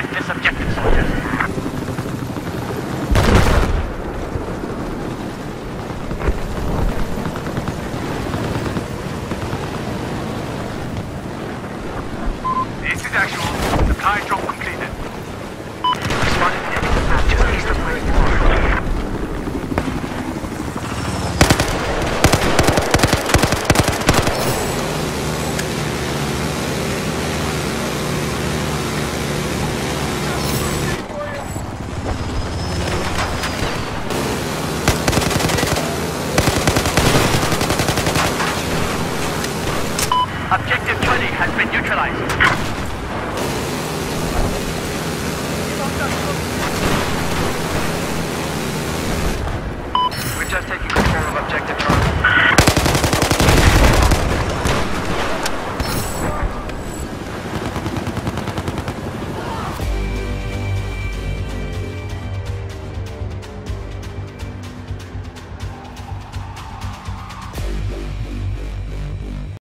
Attack this objective, soldiers. This is actual. The Kai drop Objective Charlie has been neutralized. just taking control of objective